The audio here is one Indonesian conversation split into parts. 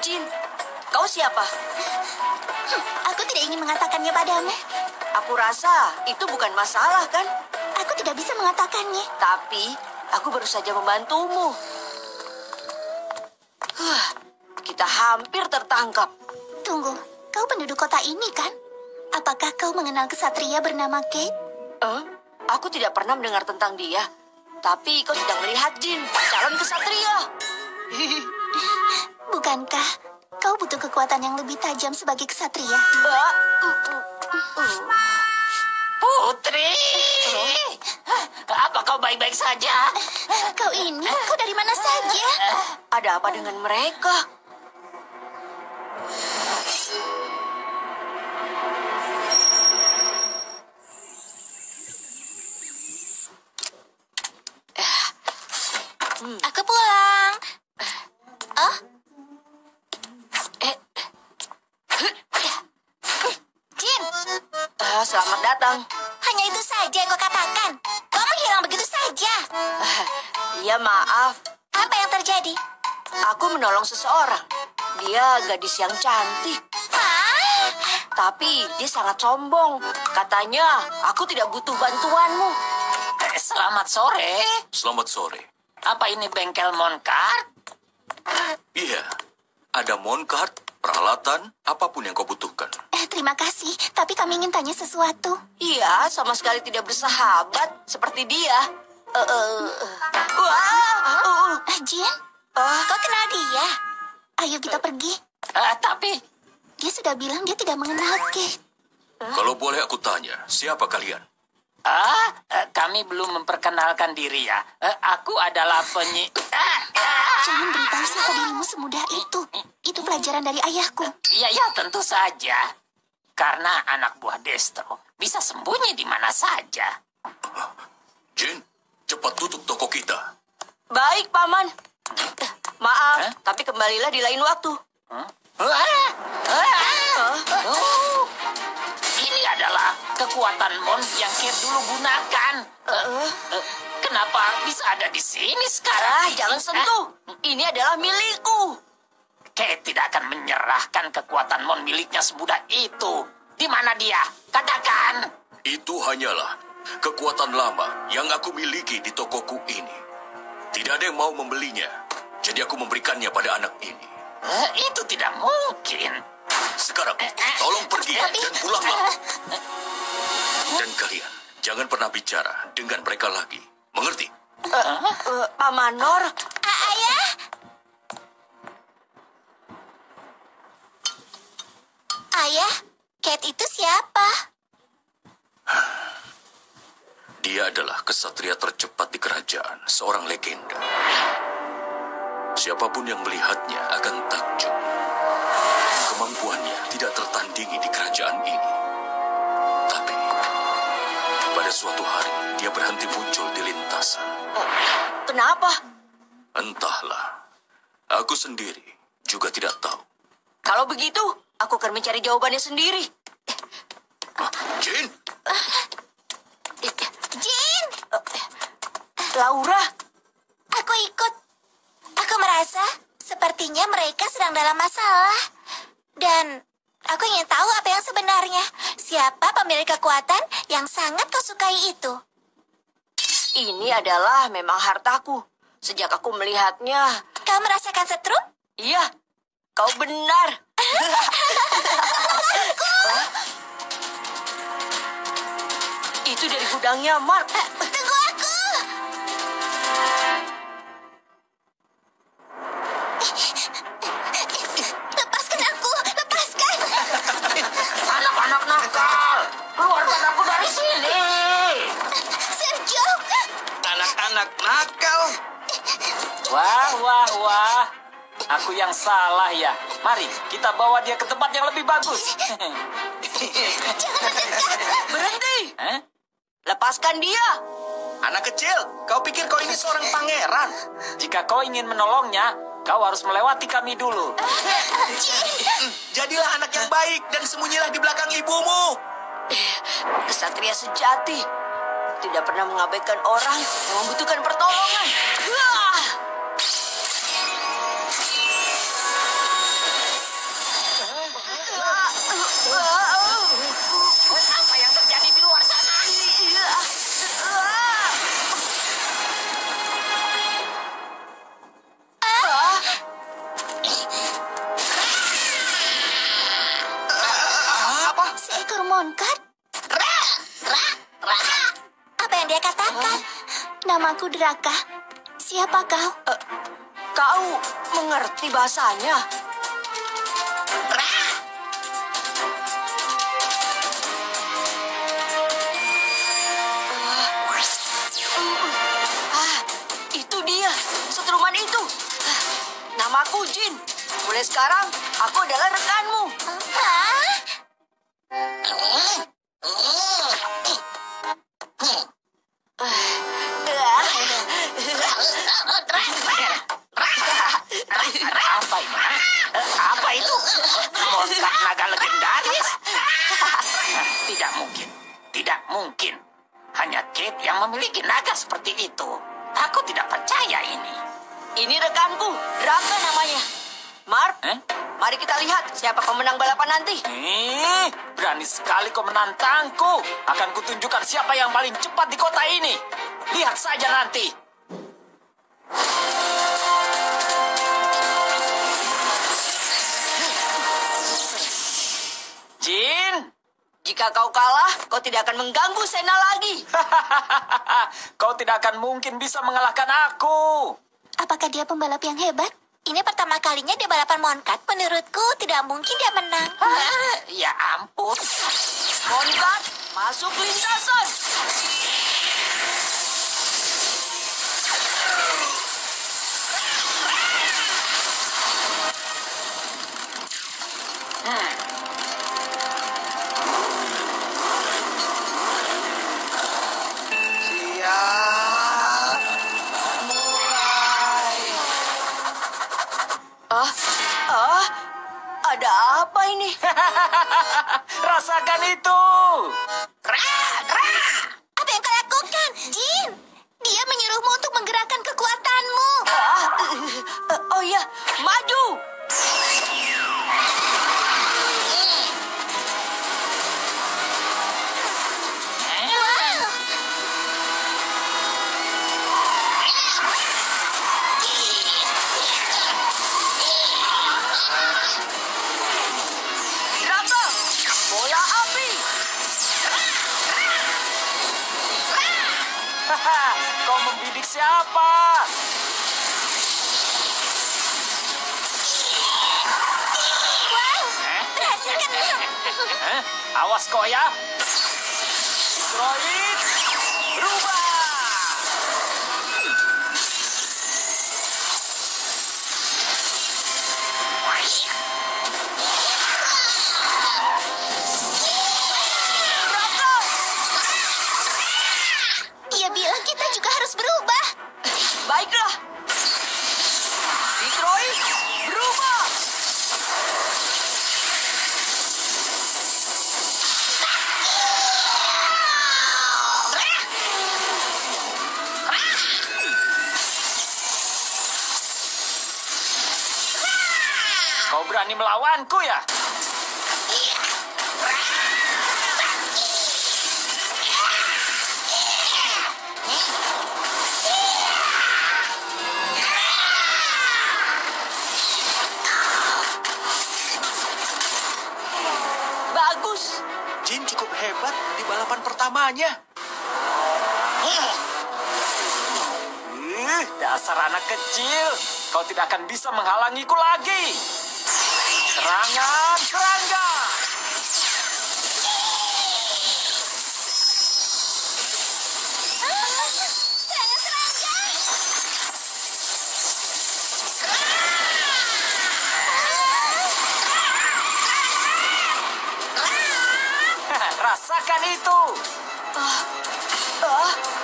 Jin. Kau siapa? Aku tidak ingin mengatakannya padamu. Aku rasa itu bukan masalah kan? Aku tidak bisa mengatakannya. Tapi aku baru saja membantumu. Huh, kita hampir tertangkap. Tunggu, kau penduduk kota ini kan? Apakah kau mengenal kesatria bernama Kate? Eh, aku tidak pernah mendengar tentang dia. Tapi kau sedang melihat Jin, calon kesatria. Bukankah kau butuh kekuatan yang lebih tajam sebagai kesatria? Putri, apa kau baik-baik saja? Kau ini, kau dari mana saja? Ada apa dengan mereka? Aku pulang. Oh, Eh, Jin, ah, selamat datang. hanya itu saja yang kau katakan. Kau menghilang begitu saja. Ya maaf, Apa yang terjadi? aku menolong seseorang. Dia gadis yang cantik, Hah? tapi dia sangat sombong. Katanya, aku tidak butuh bantuanmu. Eh, Selamat sore. Selamat sore. Apa ini bengkel Monkart? Iya, ada moncard, peralatan, apa pun yang kau butuhkan. Eh, terima kasih, tapi kami ingin tanya sesuatu. Iya, sama sekali tidak bersahabat seperti dia. Eh, eh, eh. Wah, uh, Ah, Jin, ah, kau kenal dia? Ayo kita pergi. Eh, tapi Dia sudah bilang dia tidak mengenal Kate. Kalau boleh aku tanya, siapa kalian? ah, eh, kami belum memperkenalkan diri ya. Eh, aku adalah penyi... Ah, ah. Siapa dirimu semudah itu. Itu pelajaran dari ayahku. Ya, ya tentu saja. Karena anak buah Destro bisa sembunyi di mana saja. Jin, cepat tutup toko kita. baik, Paman. Eh, Maaf, Hah? tapi kembalilah di lain waktu. Wah. Oh, ini adalah kekuatan Mon yang Kate dulu gunakan. Eh, eh, kenapa bisa ada di sini sekarang? Ah, jangan sentuh. Ini adalah milikku. Kate tidak akan menyerahkan kekuatan Mon miliknya semudah itu. Di mana dia? Katakan. Itu hanyalah kekuatan lama yang aku miliki di tokoku ini. Tidak ada yang mau membelinya, jadi aku memberikannya pada anak ini. Eh, itu tidak mungkin. Sekarang, tolong pergi dan pulanglah. Dan kalian, jangan pernah bicara dengan mereka lagi. Mengerti? Eh, Paman Nor, Ah, ayah? Ayah, Kate itu siapa? Dia adalah kesatria tercepat di kerajaan, seorang legenda. Siapa pun yang melihatnya akan takjub. Kemampuannya tidak tertandingi di kerajaan ini. Tapi, pada suatu hari, dia berhenti muncul di lintasan. Kenapa? Entahlah, aku sendiri juga tidak tahu. Kalau begitu, aku akan mencari jawabannya sendiri. Jin, Jin, Laura, aku ikut. Aku merasa sepertinya mereka sedang dalam masalah. Dan aku ingin tahu apa yang sebenarnya. Siapa pemilik kekuatan yang sangat kau sukai itu? Ini adalah memang hartaku. Sejak aku melihatnya, Kau merasakan setrum? iya, kau benar. Itu dari gudangnya, Mark. Aku yang salah ya. Mari kita bawa dia ke tempat yang lebih bagus. Berhenti, Hah? lepaskan dia. Anak kecil, kau pikir kau ini seorang pangeran? Jika kau ingin menolongnya, kau harus melewati kami dulu. Jadilah anak yang baik dan sembunyilah di belakang ibumu. Kesatria sejati tidak pernah mengabaikan orang yang membutuhkan pertolongan. Monkat? Apa yang dia katakan? Namaku Draka. Siapa kau? Kau mengerti bahasanya? Ah, itu dia, setruman itu. Ah, Namaku Jin. Mulai sekarang, aku adalah rekanmu. Mari kita lihat siapa pemenang balapan nanti. Ih, berani sekali kau menantangku. Akan kutunjukkan siapa yang paling cepat di kota ini. Lihat saja nanti. Jin, Jika kau kalah, kau tidak akan mengganggu Sena lagi. kau tidak akan mungkin bisa mengalahkan aku. Apakah dia pembalap yang hebat? Ini pertama kalinya dia balapan Monkat. Menurutku tidak mungkin dia menang. ya ampun. Monkat, masuk lintasan. Kau membidik siapa? Wow, berhasil kan? Eh, awas kau ya. Berubah. Baiklah. Detroit, berubah. Kau berani melawanku ya? Dasar anak kecil. Kau tidak akan bisa menghalangiku lagi. Serangan, serangga. Rasakan itu. Ah, Raka,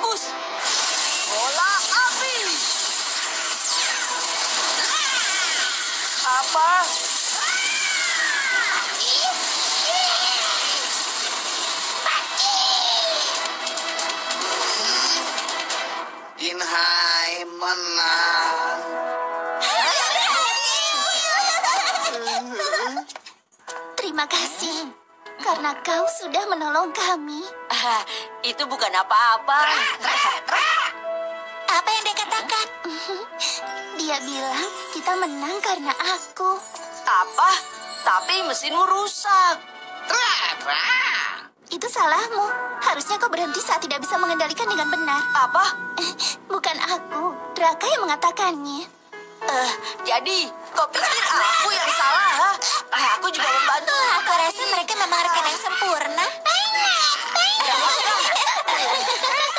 bagus. Bola api. Apa? Inhai menang. Terima kasih karena kau sudah menolong kami. Ah, Itu bukan apa-apa. Apa yang dia katakan? Dia bilang kita menang karena aku. Apa? Tapi mesinmu rusak. Itu salahmu. Harusnya kau berhenti saat tidak bisa mengendalikan dengan benar. Apa? Bukan aku, Draka yang mengatakannya. Eh, jadi, Kau pikir aku yang salah? Ha? Eh, aku juga membantu. Aku rasa mereka memang rekan yang sempurna. Baiklah, baiklah.